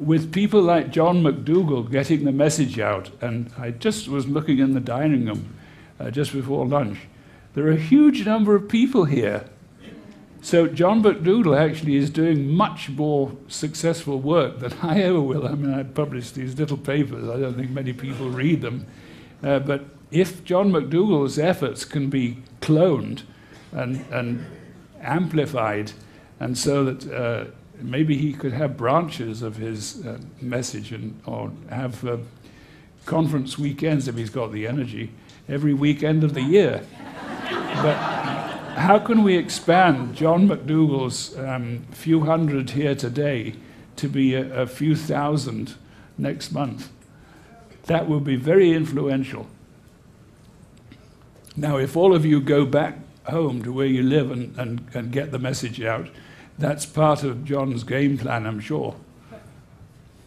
with people like John McDougall getting the message out, and I just was looking in the dining room uh, just before lunch, there are a huge number of people here. So John McDougall actually is doing much more successful work than I ever will. I mean, I publish these little papers. I don't think many people read them. Uh, but if John McDougall's efforts can be cloned and, and amplified, and so that uh, maybe he could have branches of his uh, message and, or have uh, conference weekends if he's got the energy every weekend of the year. but how can we expand John McDougall's um, few hundred here today to be a, a few thousand next month? That will be very influential. Now, if all of you go back home to where you live and, and, and get the message out, that's part of John's game plan, I'm sure.